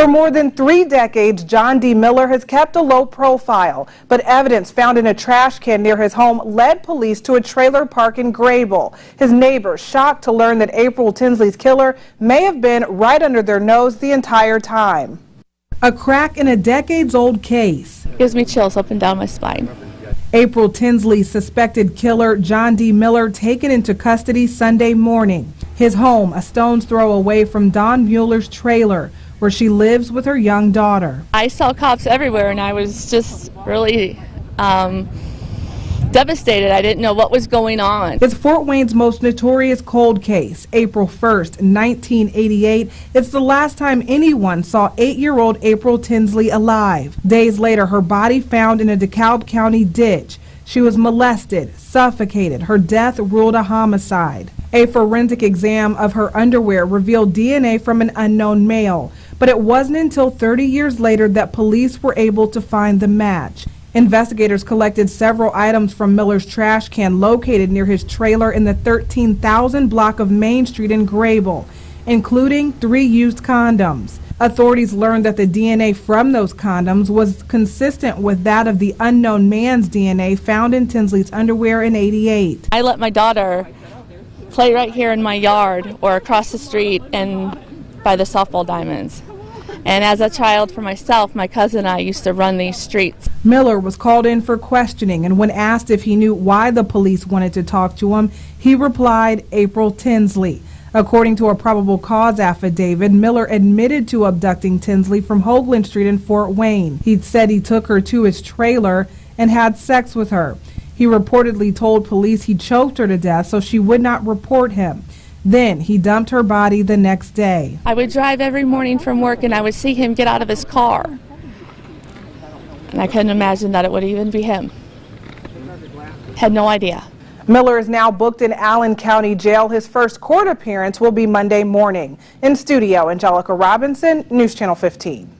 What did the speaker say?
For more than three decades, John D. Miller has kept a low profile, but evidence found in a trash can near his home led police to a trailer park in Grabill. His neighbors shocked to learn that April Tinsley's killer may have been right under their nose the entire time. A crack in a decades-old case. Gives me chills up and down my spine. April Tinsley's suspected killer, John D. Miller, taken into custody Sunday morning. His home, a stone's throw away from Dawn Mueller's trailer where she lives with her young daughter. I saw cops everywhere and I was just really um, devastated. I didn't know what was going on. It's Fort Wayne's most notorious cold case. April 1st, 1988. It's the last time anyone saw eight-year-old April Tinsley alive. Days later, her body found in a DeKalb County ditch. She was molested, suffocated. Her death ruled a homicide. A forensic exam of her underwear revealed DNA from an unknown male, but it wasn't until 30 years later that police were able to find the match. Investigators collected several items from Miller's trash can located near his trailer in the 13,000 block of Main Street in Grabill, including three used condoms. Authorities learned that the DNA from those condoms was consistent with that of the unknown man's DNA found in Tinsley's underwear in 88. I let my daughter play right here in my yard or across the street and by the softball diamonds. And as a child for myself, my cousin and I used to run these streets. Miller was called in for questioning, and when asked if he knew why the police wanted to talk to him, he replied, April Tinsley. According to a probable cause affidavit, Miller admitted to abducting Tinsley from Hoagland Street in Fort Wayne. He said he took her to his trailer and had sex with her. He reportedly told police he choked her to death so she would not report him. Then he dumped her body the next day. I would drive every morning from work and I would see him get out of his car. And I couldn't imagine that it would even be him. Had no idea. Miller is now booked in Allen County Jail. His first court appearance will be Monday morning. In studio, Angelica Robinson, News Channel 15.